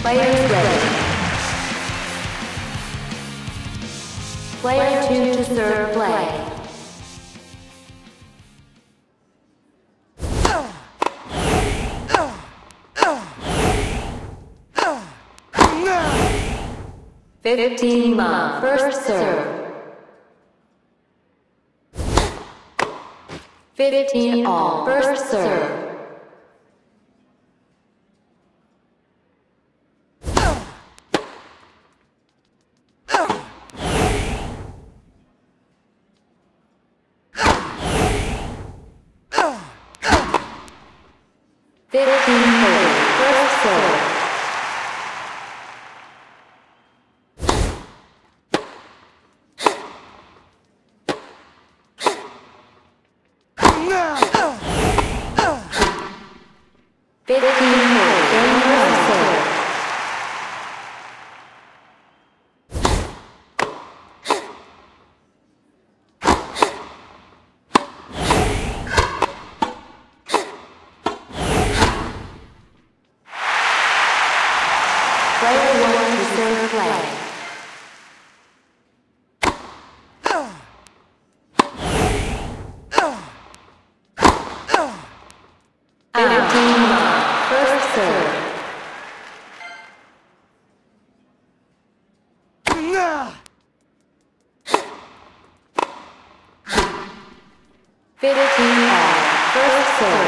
Players ready. Player 2 to serve play. Fifteen love, first serve. Fifteen all, first serve. Fifteen thirty, first serve. Fifteen forty, game first serve. Player one to serve play. Fifteen love, first serve.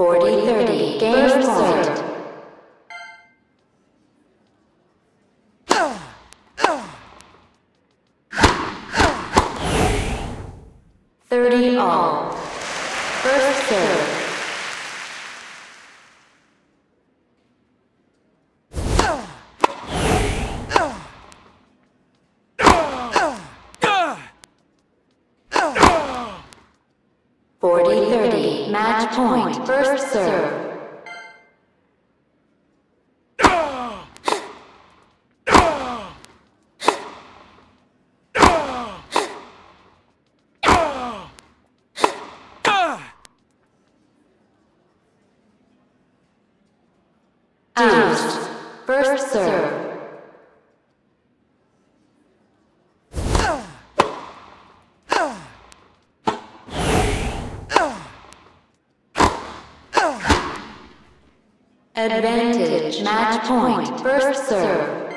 Forty thirty, game point. Thirty all, first serve. Forty thirty, match point, first serve. First serve. Advantage, match point, first serve.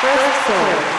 First serve.